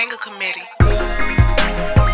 Banger Committee.